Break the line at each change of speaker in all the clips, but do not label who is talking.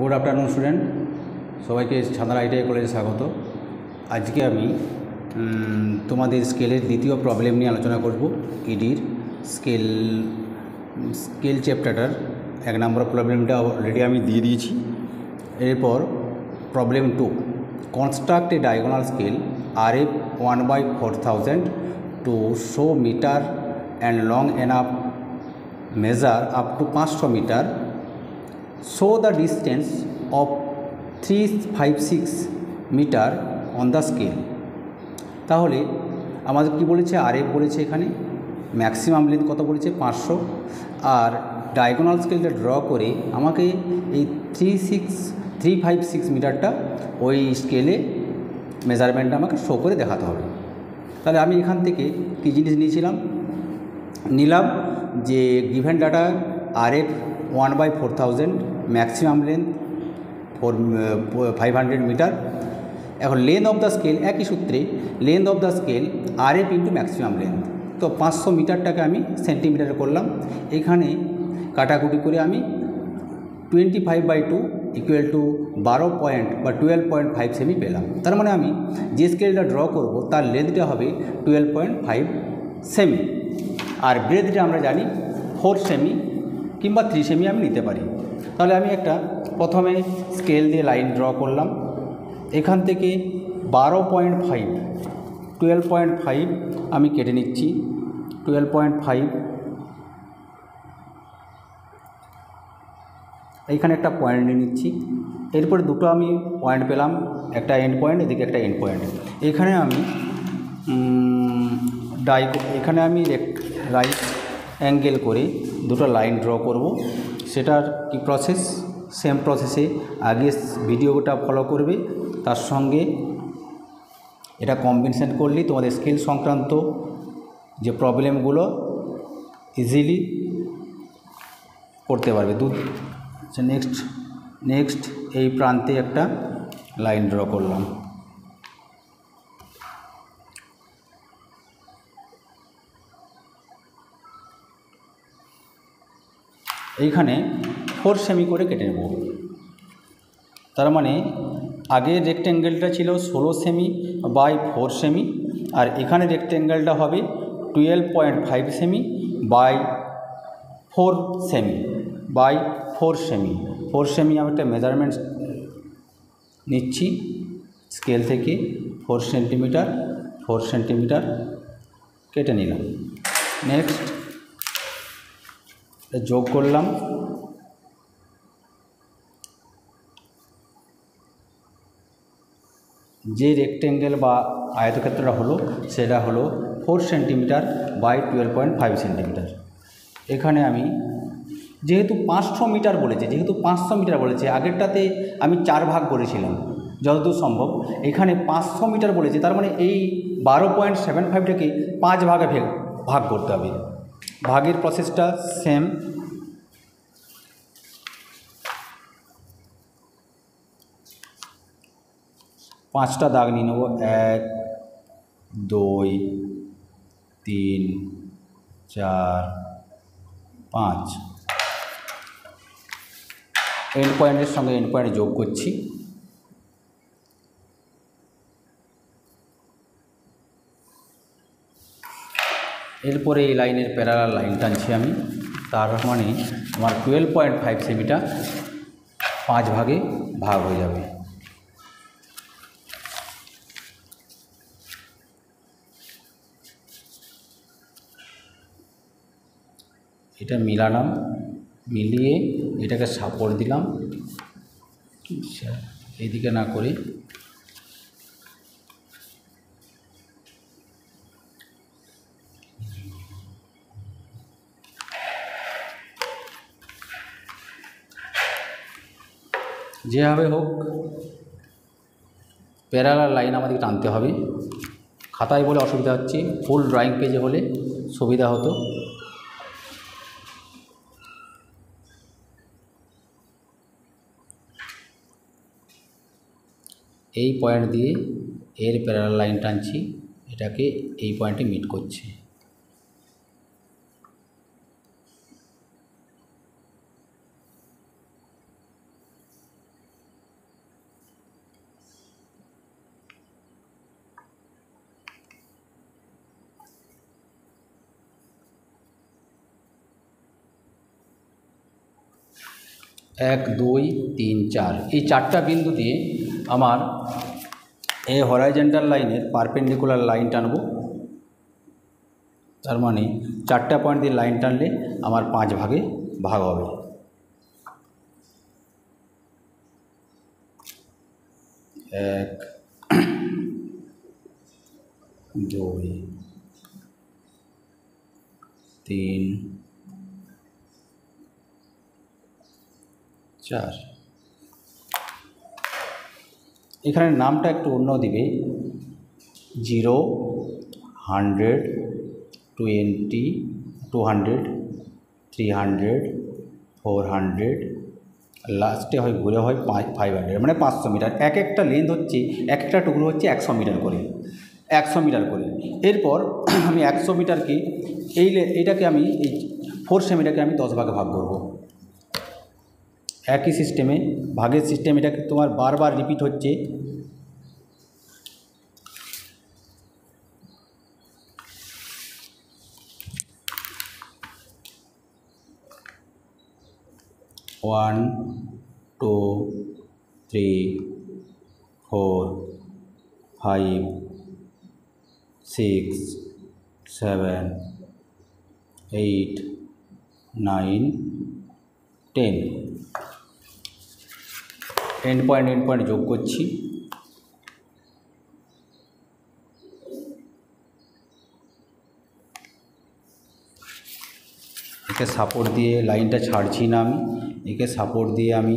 good afternoon student সবাইকে ছাঁদরা ITI কলেজে স্বাগত আজকে আমি তোমাদের স্কেলের দ্বিতীয় প্রবলেম নিয়ে আলোচনা করব ইডির স্কেল স্কেল চ্যাপ্টারটার এক নম্বর প্রবলেমটা অলরেডি আমি দিয়ে দিয়েছি এরপর problem to construct a diagonal scale R F one by four thousand to show meter and long up measure up to পাঁচশো meter show the distance of 356 meter on the scale তাহলে আমাদের কি বলেছে আর F বলেছে এখানে maximum length কত বলেছে পাঁচশো আর ডায়গোনাল স্কেলটা ড্র করে আমাকে এই three six three five six মিটারটা ওই স্কেলে মেজারমেন্টটা আমাকে শো করে দেখাতে হবে তাহলে আমি এখান থেকে কী জিনিস নিয়েছিলাম নিলাম যে given data RF one by four thousand maximum length four five hundred meter এখন লেন্থ অফ দ্য স্কেল একই সূত্রে length of the scale R F into maximum length তো পাঁচশো মিটারটাকে আমি সেন্টিমিটারে করলাম এখানে কাটাকুটি করে আমি twenty five by two equal to বারো পয়েন্ট বা টুয়েলভ পয়েন্ট ফাইভ সেমি পেলাম তার মানে আমি যে স্কেলটা ড্র করব তার লেন্থটা হবে টুয়েলভ পয়েন্ট ফাইভ সেমি আর ব্রেথটা আমরা জানি ফোর সেমি কিংবা থ্রি সেমি আমি নিতে পারি তাহলে আমি একটা প্রথমে স্কেল দিয়ে লাইন ড্র করলাম এখান থেকে বারো point five twelve point five আমি কেটে নিচ্ছি টুয়েলভ পয়েন্ট ফাইভ এইখানে একটা পয়েন্ট নিয়ে নিচ্ছি এরপরে দুটো আমি পয়েন্ট পেলাম একটা এন্ড পয়েন্ট এদিকে একটা এন্ড পয়েন্ট এখানে আমি ডাই এখানে আমি রাইট অ্যাঙ্গেল করে দুটো লাইন ড্র করব সেটার কি প্রসেস সেম প্রসেসে আগে ভিডিওটা ফলো করবে তার সঙ্গে এটা কম্বিনেশান করলে তোমাদের স্কিল সংক্রান্ত যে প্রবলেমগুলো ইজিলি করতে পারবে দু নেক্সট আচ্ছা, নেক্সট এই প্রান্তে একটা লাইন ড্র করলাম এইখানে ফোর সেমি করে কেটে নেব তার মানে আগের রেক্ট্যাঙ্গেলটা ছিল ষোলো সেমি বাই ফোর সেমি আর এখানে রেক্ট্যাঙ্গেলটা হবে টুয়েলভ পয়েন্ট ফাইভ সেমি বাই ফোর সেমি বাই ফোর সেমি ফোর সেমি আমি একটা মেজারমেন্ট নিচ্ছি স্কেল থেকে ফোর সেন্টিমিটার ফোর সেন্টিমিটার কেটে নিলাম নেক্সট তা যোগ করলাম যে রেক্টেঙ্গেল বা আয়তক্ষেত্রটা হলো সেটা হলো four centimetre by twelve point five centimetre এখানে আমি যেহেতু পাঁচশো মিটার বলেছে যেহেতু পাঁচশো মিটার বলেছে আগেরটাতে আমি চার ভাগ করেছিলাম যতদূর সম্ভব এখানে পাঁচশো মিটার বলেছে তার মানে এই বারো পয়েন্ট সেভেন ফাইভটাকে পাঁচ ভাগে ভাগ করতে হবে ভাগের প্রসেসটা সেম পাঁচটা দাগ নিয়ে নেব এক দুই তিন চার পাঁচ এন্ড পয়েন্টের সঙ্গে এন্ড পয়েন্ট যোগ করছি এরপরে এই লাইনের প্যারালাল লাইন টানছি আমি তার মানে আমার টুয়েলভ পয়েন্ট ফাইভ সেমিটা পাঁচ ভাগে ভাগ হয়ে যাবে এটা মিলালাম মিলিয়ে এটাকে সাপোর্ট দিলাম এদিকে না করে যেভাবে হোক প্যারালার লাইন আমাদেরকে টানতে হবে খাতায় বলে অসুবিধা হচ্ছে ফুল ড্রয়িং পেজে হলে সুবিধা হতো এই পয়েন্ট দিয়ে এর প্যারালার লাইন টানছি এটাকে এই পয়েন্টে মিট করছে এক দুই তিন চার এই চারটা বিন্দু দিয়ে আমার এই হরাইজেন্টাল লাইনের পারপেন্ডিকুলার লাইন টানব তার মানে চারটা পয়েন্ট দিয়ে লাইন টানলে আমার পাঁচ ভাগে ভাগ হবে এক দুই তিন চার এখানে নামটা একটু অন্য দিবে zero hundred twenty two hundred three hundred four hundred লাস্টে হয় ঘুরে হয় পাঁচ ফাইভ হান্ড্রেড মানে পাঁচশো মিটার এক একটা লেন্থ হচ্ছে এক একটা টুকরো হচ্ছে একশো মিটার করে একশো মিটার করে এরপর আমি একশো মিটারকে এই এটাকে আমি এই ফোর সেমিটারকে আমি দশ ভাগে ভাগ করবো একই সিস্টেমে ভাগের সিস্টেম এটাকে তোমার বারবার রিপিট হচ্ছে one two three four five six seven eight nine ten ten point eight point যোগ করছি একে সাপোর্ট দিয়ে লাইনটা ছাড়ছি না আমি একে সাপোর্ট দিয়ে আমি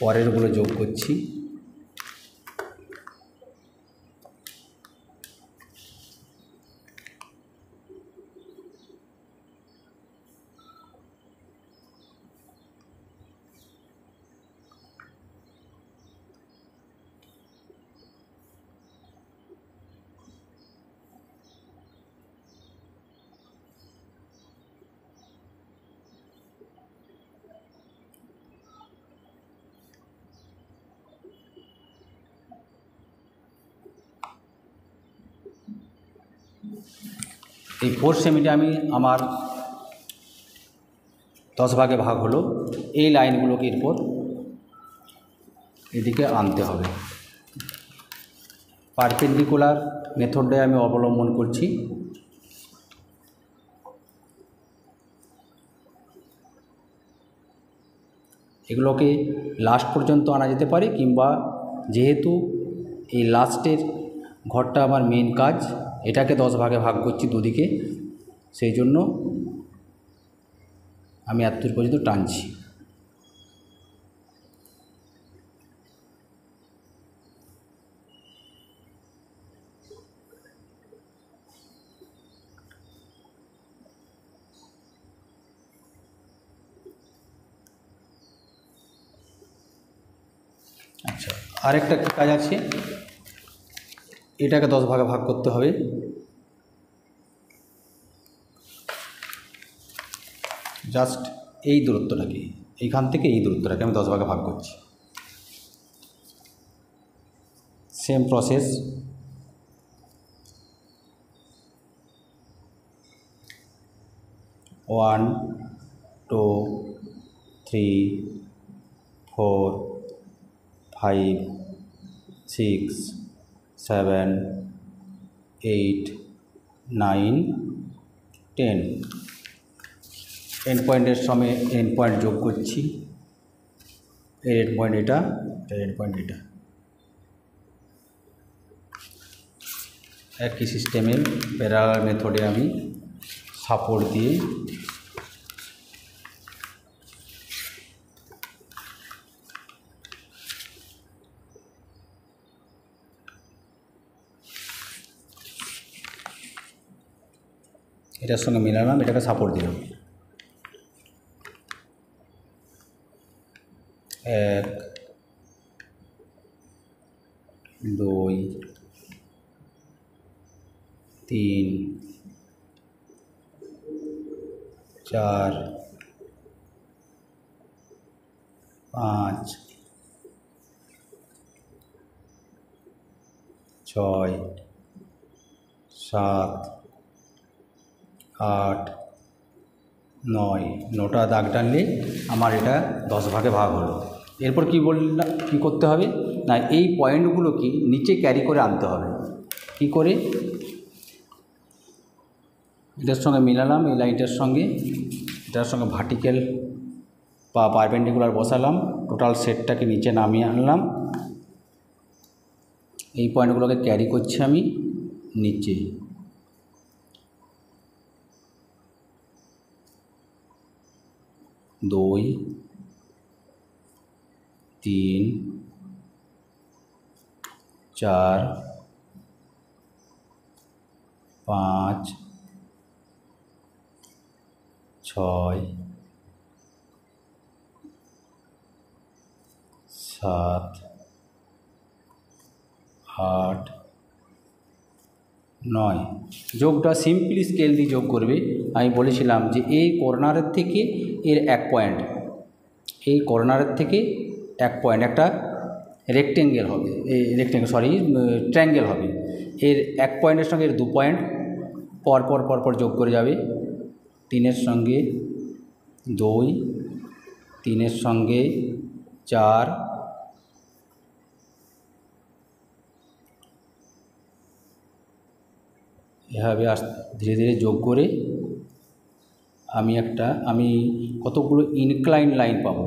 পরেরগুলো যোগ করছি এই ফোর্থ সেমিটে আমি আমার দশ ভাগে ভাগ হলো এই লাইনগুলোকে এরপর এদিকে আনতে হবে পারপেন্ডিকুলার মেথডটাই আমি অবলম্বন করছি এগুলোকে লাস্ট পর্যন্ত আনা যেতে পারে কিংবা যেহেতু এই লাস্টের ঘরটা আমার মেন কাজ এটাকে দশ ভাগে ভাগ করছি দুদিকে সেই জন্য আমি এতদূর পর্যন্ত টানছি আচ্ছা আরেকটা কাজ আছে এটাকে দশ ভাগে ভাগ করতে হবে জাস্ট এই দূরত্বটাকে এইখান থেকে এই দূরত্বটাকে আমি দশ ভাগে ভাগ করছি same process one two three four five six seven eight nine ten N পয়েন্টের সঙ্গে এন পয়েন্ট যোগ করছি এর এন পয়েন্ট এটা এর এন পয়েন্ট এটা একই সিস্টেমে প্যারাল মেথডে আমি সাপোর্ট দিয়ে এটার সঙ্গে মিলালাম এটাকে সাপোর্ট দিলাম এক দুই তিন চার পাঁচ ছয় সাত আট নয় নটা দাগ টানলে আমার এটা দশ ভাগে ভাগ হলো এরপর কি বললাম কী করতে হবে না এই পয়েন্টগুলোকে নিচে ক্যারি করে আনতে হবে কি করে এটার সঙ্গে মিলালাম এই লাইনটার সঙ্গে এটার সঙ্গে ভার্টিক্যাল বা পারপেন্ডিকুলার বসালাম টোটাল সেটটাকে নিচে নামিয়ে আনলাম এই পয়েন্টগুলোকে ক্যারি করছি আমি নিচে दई तीन चार पाँच छत आठ নয় যোগটা সিম্পলি স্কেল দিয়ে যোগ করবে আমি বলেছিলাম যে এই কর্নারের থেকে এর এক পয়েন্ট এই কর্নারের থেকে এক পয়েন্ট একটা রেক্টেঙ্গেল হবে এই রেক্টেঙ্গেল সরি ট্র্যাঙ্গেল হবে এর এক পয়েন্টের সঙ্গে এর দু পয়েন্ট পরপর পরপর যোগ করে যাবে তিনের সঙ্গে দুই তিনের সঙ্গে চার এভাবে আস ধীরে ধীরে যোগ করে আমি একটা আমি কতগুলো ইনক্লাইন লাইন পাবো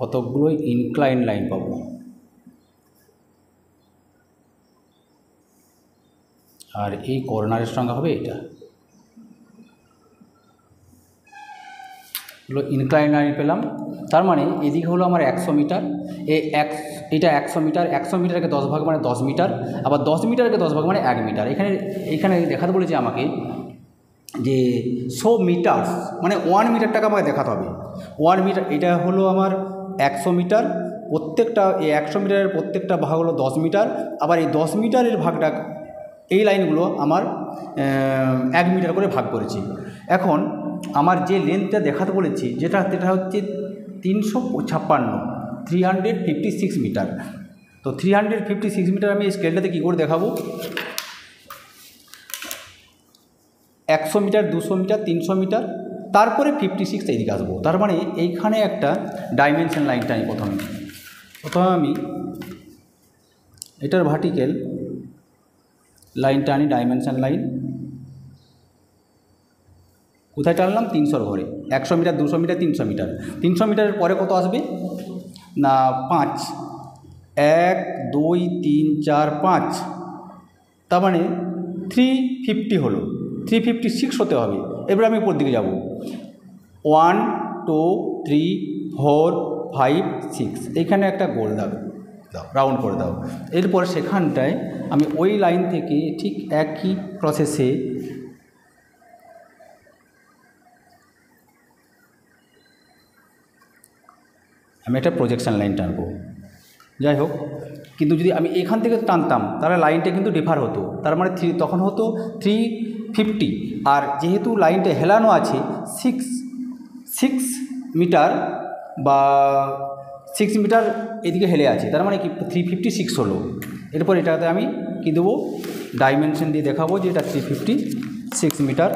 কতগুলো ইনক্লাইন লাইন পাবো আর এই কর্নারের সংখ্যা হবে এটা হলো লাইন পেলাম তার মানে এদিকে হলো আমার একশো মিটার এই এক এটা একশো মিটার একশো মিটারকে দশ ভাগ মানে দশ মিটার আবার দশ মিটারকে দশ ভাগ মানে এক মিটার এখানে এখানে দেখাতে বলেছে আমাকে যে শো মিটার মানে ওয়ান মিটারটাকে আমাকে দেখাতে হবে ওয়ান মিটার এটা হলো আমার একশো মিটার প্রত্যেকটা এই একশো মিটারের প্রত্যেকটা ভাগ হলো দশ মিটার আবার এই দশ মিটারের ভাগটা এই লাইনগুলো আমার এক মিটার করে ভাগ করেছি এখন আমার যে লেন্থটা দেখাতে বলেছি যেটা সেটা হচ্ছে তিনশো ছাপ্পান্ন three hundred fifty six meter তো three hundred fifty six meter আমি স্কেলটাতে কী করে দেখাবো একশো মিটার দুশো মিটার তিনশো মিটার তারপরে ফিফটি সিক্স এইদিকে আসবো তার মানে এইখানে একটা ডাইমেনশন লাইন টানি প্রথমে প্রথমে আমি এটার ভার্টিক্যাল লাইনটা আনি ডাইমেনশন লাইন কোথায় টানলাম তিনশোর ঘরে একশো মিটার দুশো মিটার তিনশো মিটার তিনশো মিটারের পরে কত আসবে না পাঁচ এক দুই তিন চার পাঁচ তার মানে থ্রি ফিফটি হলো থ্রি ফিফটি সিক্স হতে হবে এবার আমি উপর দিকে যাব one two three four five six এইখানে একটা গোল দাও দাও রাউন্ড করে দাও এরপর সেখানটায় আমি ওই লাইন থেকে ঠিক একই প্রসেসে আমি একটা প্রজেকশান লাইন টানবো যাই হোক কিন্তু যদি আমি এখান থেকে টানতাম তাহলে লাইনটা কিন্তু ডিফার হতো তার মানে থ্রি তখন হতো থ্রি ফিফটি আর যেহেতু লাইনটা হেলানো আছে সিক্স সিক্স মিটার বা সিক্স মিটার এদিকে হেলে আছে তার মানে কি থ্রি ফিফটি সিক্স হলো এরপর এটাতে আমি কী দেবো ডাইমেনশন দিয়ে দেখাবো যে এটা থ্রি ফিফটি সিক্স মিটার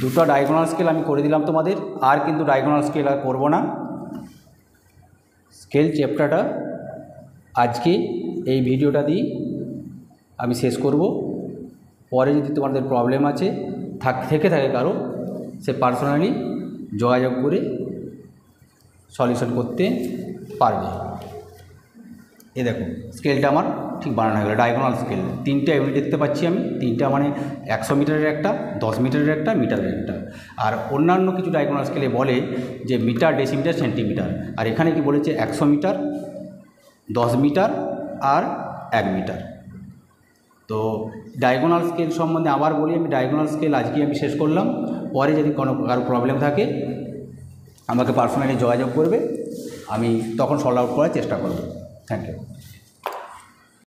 দুটো ডায়গোনাল স্কেল আমি করে দিলাম তোমাদের আর কিন্তু ডায়গোনাল স্কেল আর করবো না স্কেল চ্যাপ্টারটা আজকে এই ভিডিওটা দিয়ে আমি শেষ করব পরে যদি তোমাদের প্রবলেম আছে থাক থেকে থাকে কারো সে পার্সোনালি যোগাযোগ করে সলিউশন করতে পারবে এ দেখো স্কেলটা আমার ঠিক বানানো গেলো ডায়াগোনাল স্কেল তিনটে ইউনিট দেখতে পাচ্ছি আমি তিনটা মানে একশো মিটারের একটা দশ মিটারের একটা মিটারের একটা আর অন্যান্য কিছু ডায়াগোনাল স্কেলে বলে যে মিটার ডেসিমিটার সেন্টিমিটার আর এখানে কি বলেছে একশো মিটার দশ মিটার আর এক মিটার তো ডায়াগোনাল স্কেল সম্বন্ধে আবার বলি আমি ডায়াগোনাল স্কেল আজকে আমি শেষ করলাম পরে যদি কোনো কারো প্রবলেম থাকে আমাকে পার্সোনালি যোগাযোগ করবে আমি তখন সলভ আউট করার চেষ্টা করব থ্যাংক ইউ